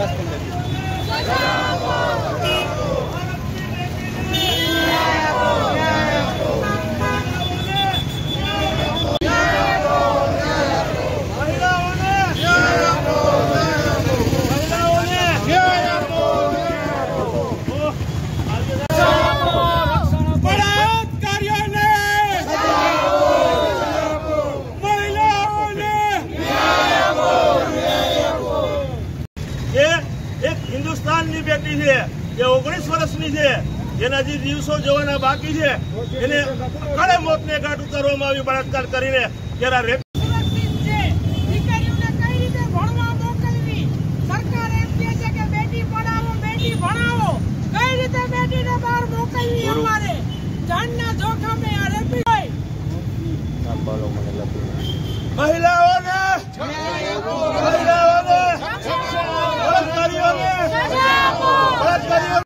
gas con હિન્દુસ્તાનની બેટી છે જે ઓગણીસ વર્ષની છે જેના જે દિવસો જોવાના બાકી છે એને અકાળે મોતને ઘાટ ઉતારવામાં આવી બળાત્કાર કરીને ત્યારે રેપ સુરક્ષિત છે. દીકરીઓને કઈ રીતે ભણવા મોકલવી? સરકાર એમ કહે છે કે બેટી પઢાવો બેટી ભણાવો. કઈ રીતે બેટીને બહાર મોકલવી અમારે? જાનના જોખમે આ રેપી મહિલા